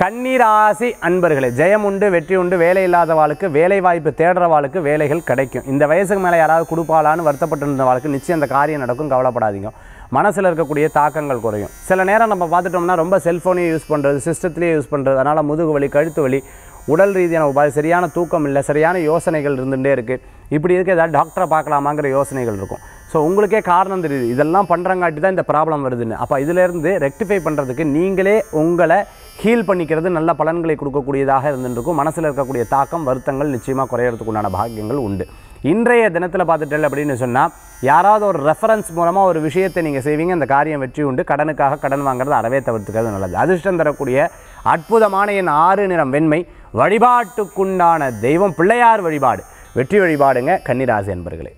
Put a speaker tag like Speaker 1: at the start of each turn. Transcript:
Speaker 1: கன்னிராசி அன்பர்களே ஜெயம் உண்டு வெற்றி உண்டு வேலை இல்லாதவாளுக்கு வேலை வாய்ப்பு தேடுறவாளுக்கு வேலைகள் கிடைக்கும். இந்த வயசுக்கு மேலே யாராவது கொடுப்பாளான்னு வருத்தப்பட்டு இருந்தவாளுக்கு நிச்சயம் அந்த காரியம் நடக்கும் கவலைப்படாதீங்க. மனசில் இருக்கக்கூடிய தாக்கங்கள் குறையும். சில நேரம் நம்ம பார்த்துட்டோம்னா ரொம்ப செல்ஃபோனையும் யூஸ் பண்ணுறது சிஸ்டத்துலேயே யூஸ் பண்ணுறது அதனால் முதுகு வலி கழுத்து வலி உடல் ரீதியான உபாதி சரியான தூக்கம் இல்லை சரியான யோசனைகள் இருந்துகிட்டே இருக்குது இப்படி இருக்க ஏதாவது டாக்டரை பார்க்கலாமாங்கிற யோசனைகள் இருக்கும். ஸோ உங்களுக்கே காரணம் தெரியுது. இதெல்லாம் பண்ணுறங்காட்டி தான் இந்த ப்ராப்ளம் வருதுன்னு. அப்போ இதிலேருந்து ரெக்டிஃபை பண்ணுறதுக்கு நீங்களே உங்களை ஹீல் பண்ணிக்கிறது நல்ல பலன்களை கொடுக்கக்கூடியதாக இருந்துருக்கும் மனசில் இருக்கக்கூடிய தாக்கம் வருத்தங்கள் நிச்சயமாக குறையறதுக்குண்டான பாக்கியங்கள் உண்டு. இன்றைய தினத்தில் பார்த்துட்டல் அப்படின்னு சொன்னால் யாராவது ஒரு ரெஃபரன்ஸ் மூலமாக ஒரு விஷயத்தை நீங்கள் செய்வீங்க அந்த காரியம் வெற்றி உண்டு. கடனுக்காக கடன் வாங்குறது அறவே தவிர்த்துக்கிறது நல்லது. அதிர்ஷ்டம் தரக்கூடிய அற்புதமான என் ஆறு நிறம் வெண்மை வழிபாட்டுக்குண்டான தெய்வம் பிள்ளையார் வழிபாடு. வெற்றி வழிபாடுங்க கன்னிராசி என்பர்களே